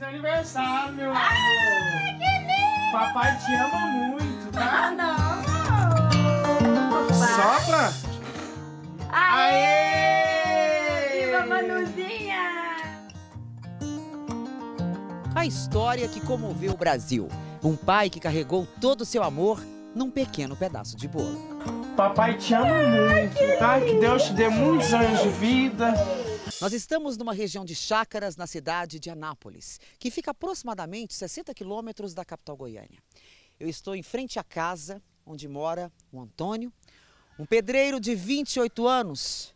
Feliz aniversário, meu amor! Ai, que lindo! Papai te ama muito, tá? Ah, não! Sopra! Aê! Aê! Viva Manuzinha! A história que comoveu o Brasil. Um pai que carregou todo o seu amor num pequeno pedaço de bolo. Papai te ama muito, tá? Que Deus te dê muitos anos de vida. Nós estamos numa região de chácaras na cidade de Anápolis, que fica aproximadamente 60 quilômetros da capital Goiânia. Eu estou em frente à casa onde mora o Antônio, um pedreiro de 28 anos,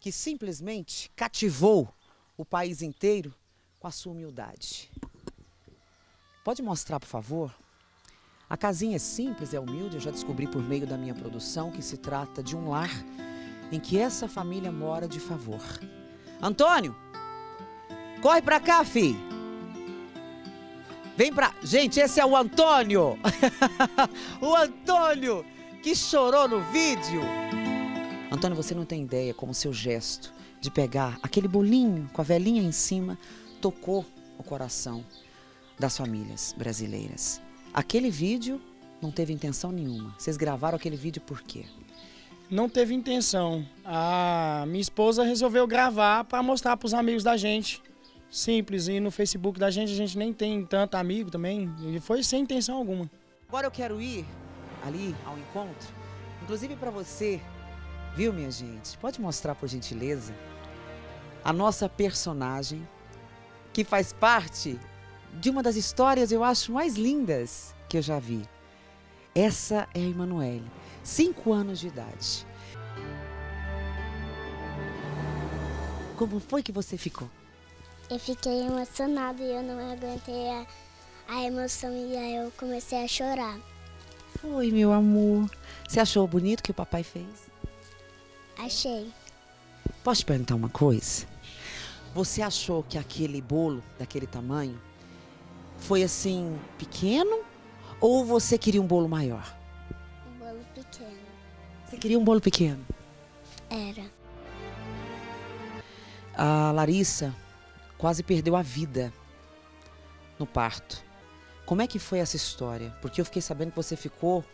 que simplesmente cativou o país inteiro com a sua humildade. Pode mostrar, por favor? A casinha é simples, é humilde, eu já descobri por meio da minha produção que se trata de um lar em que essa família mora de favor. Antônio, corre pra cá, fi. Vem pra. Gente, esse é o Antônio. o Antônio que chorou no vídeo. Antônio, você não tem ideia como o seu gesto de pegar aquele bolinho com a velhinha em cima tocou o coração das famílias brasileiras. Aquele vídeo não teve intenção nenhuma. Vocês gravaram aquele vídeo por quê? Não teve intenção. A minha esposa resolveu gravar para mostrar para os amigos da gente. Simples. E no Facebook da gente a gente nem tem tanto amigo também. E foi sem intenção alguma. Agora eu quero ir ali ao encontro, inclusive para você, viu, minha gente? Pode mostrar, por gentileza, a nossa personagem que faz parte de uma das histórias eu acho mais lindas que eu já vi. Essa é a Emanuele, cinco anos de idade. Como foi que você ficou? Eu fiquei emocionada e eu não aguentei a, a emoção e aí eu comecei a chorar. Foi, meu amor. Você achou bonito o que o papai fez? Achei. Posso te perguntar uma coisa? Você achou que aquele bolo daquele tamanho foi assim pequeno ou você queria um bolo maior? Um bolo pequeno. Você queria um bolo pequeno? Era. A Larissa quase perdeu a vida no parto. Como é que foi essa história? Porque eu fiquei sabendo que você ficou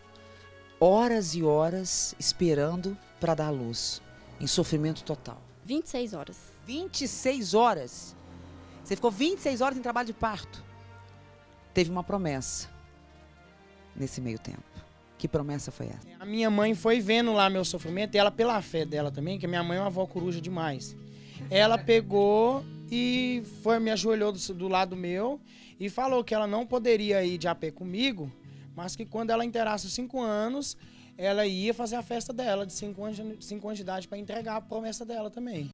horas e horas esperando para dar à luz, em sofrimento total. 26 horas. 26 horas. Você ficou 26 horas em trabalho de parto. Teve uma promessa nesse meio tempo. Que promessa foi essa? A minha mãe foi vendo lá meu sofrimento, e ela, pela fé dela também, que minha mãe é uma avó coruja demais. Ela pegou e foi, me ajoelhou do, do lado meu e falou que ela não poderia ir de a pé comigo, mas que quando ela inteirasse os cinco anos, ela ia fazer a festa dela de cinco anos, de- cinco anos de idade para entregar a promessa dela também.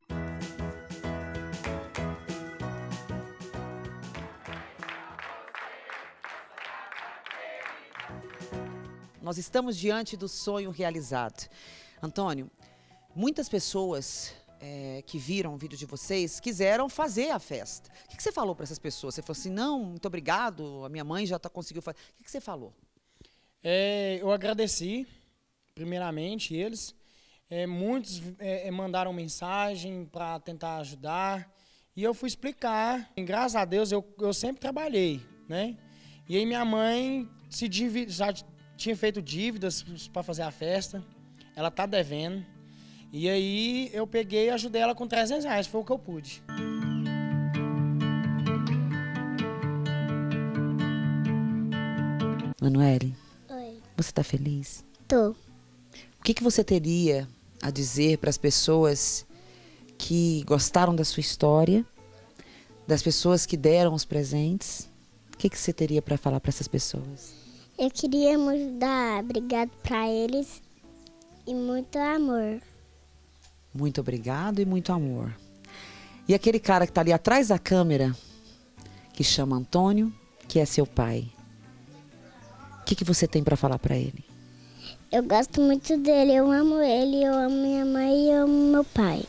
Nós estamos diante do sonho realizado. Antônio, muitas pessoas é, que viram o vídeo de vocês quiseram fazer a festa. O que, que você falou para essas pessoas? Você falou assim, não, muito obrigado, a minha mãe já tá, conseguiu fazer. O que, que você falou? É, eu agradeci, primeiramente, eles. É, muitos é, é, mandaram mensagem para tentar ajudar. E eu fui explicar. E, graças a Deus, eu, eu sempre trabalhei, né? E aí minha mãe se divi- já tinha feito dívidas para fazer a festa. Ela tá devendo. E aí eu peguei e ajudei ela com 300 reais. Foi o que eu pude. Manuele, Oi. você está feliz? Tô. O que, que você teria a dizer para as pessoas que gostaram da sua história, das pessoas que deram os presentes? O que, que você teria para falar para essas pessoas? Eu queríamos dar obrigado pra eles e muito amor. Muito obrigado e muito amor. E aquele cara que está ali atrás da câmera, que chama Antônio, que é seu pai. O que, que você tem para falar para ele? Eu gosto muito dele, eu amo ele, eu amo minha mãe e eu amo meu pai.